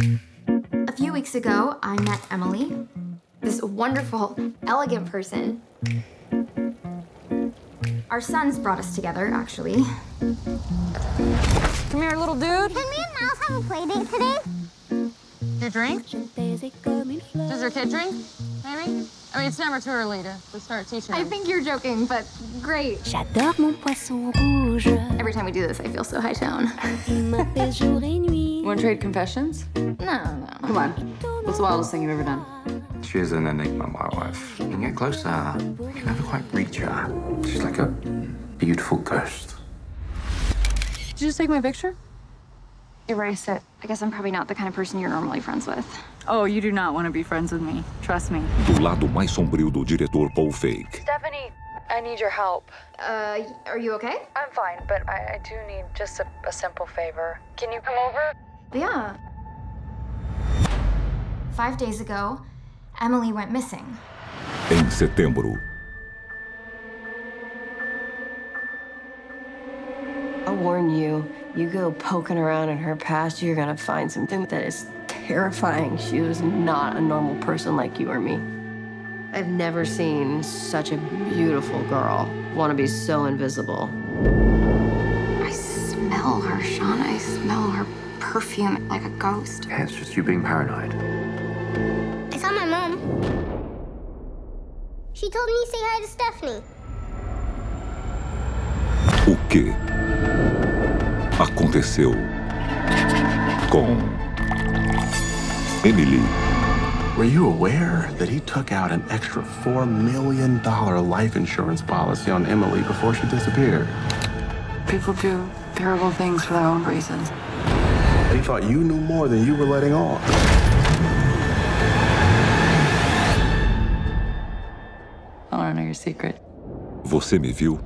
A few weeks ago, I met Emily, this wonderful, elegant person. Our sons brought us together, actually. Come here, little dude. Can me and Miles have a play date today? You drink? Does your kid drink? Maybe? I mean, it's never too early to, to start teaching I them. think you're joking, but great. J'adore mon poisson rouge. Every time we do this, I feel so high tone. Il m'appelle jour et nuit. Want to trade confessions? No, no. Come on. What's the wildest thing you've ever done? She is an enigma, my wife. You can get closer. You can never quite reach her. She's like a beautiful ghost. Did you just take my picture? Erase it. I guess I'm probably not the kind of person you're normally friends with. Oh, you do not want to be friends with me. Trust me. Do lado mais sombrio do diretor Paul Feig. Stephanie, I need your help. Uh, are you okay? I'm fine, but I, I do need just a, a simple favor. Can you come over? Yeah. Five days ago, Emily went missing. Em setembro, I'll warn you, you go poking around in her past, you're gonna find something that is terrifying. She was not a normal person like you or me. I've never seen such a beautiful girl want to be so invisible. I smell her, Sean. I smell her perfume like a ghost. Yeah, it's just you being paranoid. I saw my mom. She told me to say hi to Stephanie. o que aconteceu com Emily Were you aware that he took out an extra $4 million life insurance policy on Emily before she disappeared? People do terrible things for their own reasons. He thought you knew more than you were letting on. I want to know your secret. Você me viu?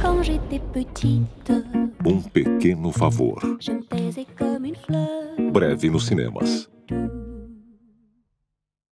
Quand j'étais petite, Um pequeno favor. je me taisais comme une fleur. Breve nos cinemas.